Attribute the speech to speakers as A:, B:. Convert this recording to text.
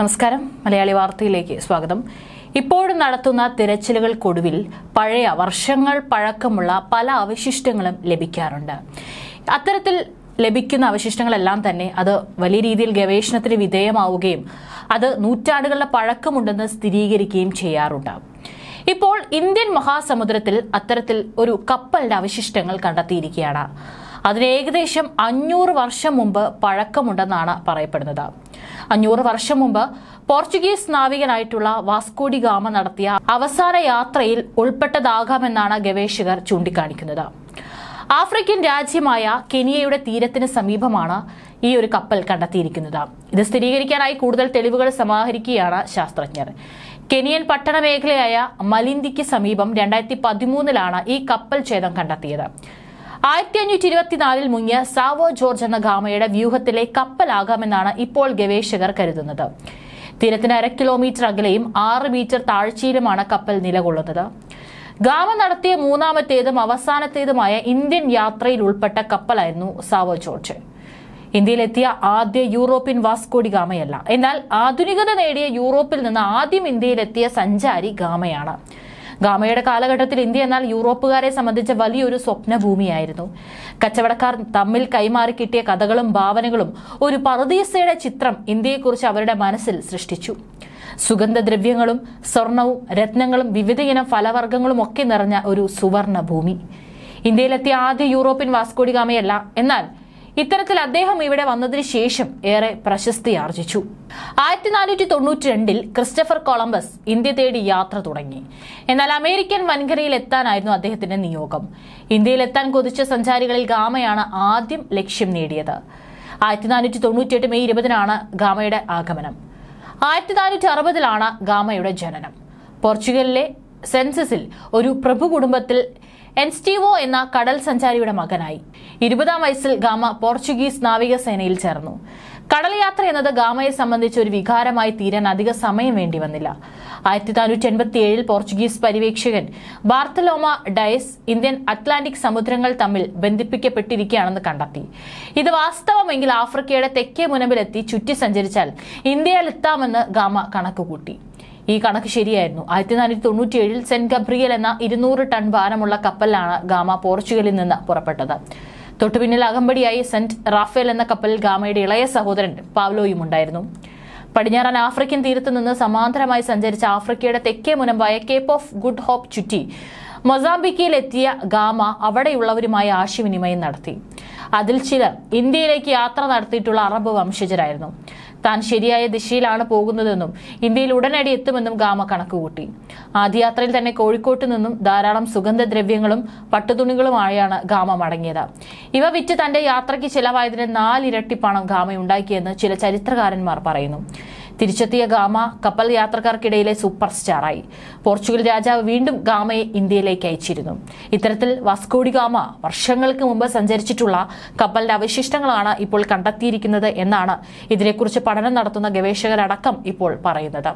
A: നമസ്കാരം. മലയാളി വാർത്തയിലേക്ക് സ്വാഗതം. ഇപ്പോഴും നടത്തുന്ന തിരച്ചിലുകൾക്കൊടുവിൽ പഴയ വർഷങ്ങൾ പഴക്കമുള്ള പല അവശിഷ്ടങ്ങളും ലഭിക്കാറുണ്ട്. അത്തരത്തിൽ ലഭിക്കുന്ന അവശിഷ്ടങ്ങളെല്ലാം തന്നെ അത് വലിയ രീതിയിൽ ഗവേഷണത്തിന് വിധേയമാവുകയും അത് നൂറ്റാണ്ടുകളുടെ പഴക്കമുണ്ടെന്ന് സ്ഥിരീകരിക്കുകയും ചെയ്യാറുണ്ട്. ഇപ്പോൾ ഇന്ത്യൻ മഹാസമുദ്രത്തിൽ അത്തരത്തിൽ ഒരു കപ്പലിന്റെ അവശിഷ്ടങ്ങൾ കണ്ടെത്തിയിരിക്കുകയാണ്. അതിന് ഏകദേശം അഞ്ഞൂറ് വർഷം മുമ്പ് പഴക്കമുണ്ടെന്നാണ് പറയപ്പെടുന്നത്. അഞ്ഞൂറ് വർഷം മുമ്പ് പോർച്ചുഗീസ് നാവികനായിട്ടുള്ള വാസ്കോഡി ഗാമ നടത്തിയ അവസാന യാത്രയിൽ ഉൾപ്പെട്ടതാകാമെന്നാണ് ഗവേഷകർ ചൂണ്ടിക്കാണിക്കുന്നത്. ആഫ്രിക്കൻ രാജ്യമായ കെനിയയുടെ തീരത്തിന് സമീപമാണ് ഈ ഒരു കപ്പൽ കണ്ടെത്തിയിരിക്കുന്നത്. ഇത് സ്ഥിരീകരിക്കാനായി കൂടുതൽ തെളിവുകൾ സമാഹരിക്കുകയാണ് ശാസ്ത്രജ്ഞർ. കെനിയൻ പട്ടണ മേഖലയായ മലിന്ദിക്ക് സമീപം രണ്ടായിരത്തി പതിമൂന്നിലാണ് ഈ കപ്പൽ ഛേദം കണ്ടെത്തിയത്. ആയിരത്തി അഞ്ഞൂറ്റി ഇരുപത്തിനാലിൽ മുങ്ങിയ സാവോ ജോർജ് എന്ന ഗാമയുടെ വ്യൂഹത്തിലെ കപ്പലാകാമെന്നാണ് ഇപ്പോൾ ഗവേഷകർ കരുതുന്നത്. തീരത്തിന് അര കിലോമീറ്റർ അകലെയും ആറ് മീറ്റർ താഴ്ചയിലുമാണ് കപ്പൽ നിലകൊള്ളുന്നത്. ഗാമ നടത്തിയ മൂന്നാമത്തേതും അവസാനത്തേതുമായ ഇന്ത്യൻ യാത്രയിൽ ഉൾപ്പെട്ട കപ്പലായിരുന്നു സാവോ ജോർജ്. ഇന്ത്യയിലെത്തിയ ആദ്യ യൂറോപ്യൻ വാസ്കോഡി ഗാമയല്ല. എന്നാൽ ആധുനികത നേടിയ യൂറോപ്പിൽ നിന്ന് ആദ്യം ഇന്ത്യയിലെത്തിയ സഞ്ചാരി ഗാമയാണ്. ഗാമയുടെ കാലഘട്ടത്തിൽ ഇന്ത്യ എന്നാൽ യൂറോപ്പുകാരെ സംബന്ധിച്ച വലിയൊരു സ്വപ്നഭൂമിയായിരുന്നു. കച്ചവടക്കാർ തമ്മിൽ കൈമാറി കിട്ടിയ കഥകളും ഭാവനകളും ഒരു പറുദീസയുടെ ചിത്രം ഇന്ത്യയെക്കുറിച്ച് അവരുടെ മനസ്സിൽ സൃഷ്ടിച്ചു. സുഗന്ധദ്രവ്യങ്ങളും സ്വർണവും രത്നങ്ങളും വിവിധയിനം ഫലവർഗങ്ങളും ഒക്കെ നിറഞ്ഞ ഒരു സുവർണ ഭൂമി ഇന്ത്യയിലെത്തിയ ആദ്യ യൂറോപ്യൻ വാസ്കോഡിഗാമയല്ല എന്നാൽ ഇത്തരത്തിൽ അദ്ദേഹം ഇവിടെ വന്നതിന് ശേഷം ഏറെ പ്രശസ്തി ആർജിച്ചു. ആയിരത്തി നാനൂറ്റി തൊണ്ണൂറ്റി രണ്ടിൽ ക്രിസ്റ്റഫർ കൊളംബസ് ഇന്ത്യ തേടി യാത്ര തുടങ്ങി. എന്നാൽ അമേരിക്കൻ വൻകരയിൽ എത്താനായിരുന്നു അദ്ദേഹത്തിന്റെ നിയോഗം. ഇന്ത്യയിൽ എത്താൻ കൊതിച്ച സഞ്ചാരികളിൽ ഗാമയാണ് ആദ്യം ലക്ഷ്യം നേടിയത്. ആയിരത്തി നാനൂറ്റി തൊണ്ണൂറ്റിയെട്ട് മെയ് ഇരുപതിനാണ് ഗാമയുടെ ആഗമനം. ആയിരത്തി നാനൂറ്റി അറുപതിലാണ് ഗാമയുടെ ജനനം. പോർച്ചുഗലിലെ സെൻസസിൽ ഒരു പ്രഭു കുടുംബത്തിൽ എൻസ്റ്റീവോ എന്ന കടൽ സഞ്ചാരിയുടെ മകനായി. ഇരുപതാം വയസ്സിൽ ഗാമ പോർച്ചുഗീസ് നാവികസേനയിൽ ചേർന്നു. കടൽ യാത്ര എന്നത് ഗാമയെ സംബന്ധിച്ച് ഒരു വികാരമായി തീരാൻ അധിക സമയം വേണ്ടി വന്നില്ല. ആയിരത്തി നാനൂറ്റി എൺപത്തി ഏഴിൽ പോർച്ചുഗീസ് പര്യവേക്ഷകൻ ബാർത്തലോമ ഡയസ് ഇന്ത്യൻ അറ്റ്ലാന്റിക് സമുദ്രങ്ങൾ തമ്മിൽ ബന്ധിപ്പിക്കപ്പെട്ടിരിക്കുകയാണെന്ന് കണ്ടെത്തി. ഇത് വാസ്തവമെങ്കിൽ ആഫ്രിക്കയുടെ തെക്കേ മുനമ്പിലെത്തി ചുറ്റി സഞ്ചരിച്ചാൽ ഇന്ത്യയിൽ എത്താമെന്ന് ഗാമ കണക്കുകൂട്ടി. ഈ കണക്ക് ശരിയായിരുന്നു. ആയിരത്തി നാനൂറ്റി തൊണ്ണൂറ്റിയേഴിൽ സെന്റ് ഗബ്രിയൽ എന്ന ഇരുന്നൂറ് ടൺ ഭാരമുള്ള കപ്പലിലാണ് ഗാമ പോർച്ചുഗലിൽ നിന്ന് പുറപ്പെട്ടത്. തൊട്ടുപിന്നിൽ അകമ്പടിയായി സെന്റ് റാഫേൽ എന്ന കപ്പലിൽ ഗാമയുടെ ഇളയ സഹോദരൻ പാവ്ലോയും ഉണ്ടായിരുന്നു. പടിഞ്ഞാറൻ ആഫ്രിക്കൻ തീരത്ത് നിന്ന് സമാന്തരമായി സഞ്ചരിച്ച ആഫ്രിക്കയുടെ തെക്കേ മുനമ്പായ കേപ്പ് ഓഫ് ഗുഡ് ഹോപ്പ് ചുറ്റി മൊസാംബിക്കിലെത്തിയ ഗാമ അവിടെയുള്ളവരുമായി ആശയവിനിമയം നടത്തി. അതിൽ ചിലർ ഇന്ത്യയിലേക്ക് യാത്ര നടത്തിയിട്ടുള്ള അറബ് വംശജരായിരുന്നു. താൻ ശരിയായ ദിശയിലാണ് പോകുന്നതെന്നും ഇന്ത്യയിൽ ഉടനടി എത്തുമെന്നും ഗാമ കണക്കുകൂട്ടി. ആദ്യയാത്രയിൽ തന്നെ കോഴിക്കോട്ട് നിന്നും ധാരാളം സുഗന്ധദ്രവ്യങ്ങളും പട്ടുതുണികളുമായാണ് ഗാമ മടങ്ങിയത്. ഇവ വിറ്റ് തന്റെ യാത്രയ്ക്ക് ചെലവായതിന് നാലിരട്ടി പണം ഗാമ ഉണ്ടാക്കിയെന്ന് ചില ചരിത്രകാരന്മാർ പറയുന്നു. തിരിച്ചെത്തിയ ഗാമ കപ്പൽ യാത്രക്കാർക്കിടയിലെ സൂപ്പർ സ്റ്റാറായി. പോർച്ചുഗൽ രാജാവ് വീണ്ടും ഗാമയെ ഇന്ത്യയിലേക്ക് അയച്ചിരുന്നു. ഇത്തരത്തിൽ വാസ്കോഡി ഗാമ വർഷങ്ങൾക്ക് മുമ്പ് സഞ്ചരിച്ചിട്ടുള്ള കപ്പലിന്റെ അവശിഷ്ടങ്ങളാണ് ഇപ്പോൾ കണ്ടെത്തിയിരിക്കുന്നത് എന്നാണ് ഇതിനെക്കുറിച്ച് പഠനം നടത്തുന്ന ഗവേഷകരടക്കം ഇപ്പോൾ പറയുന്നത്.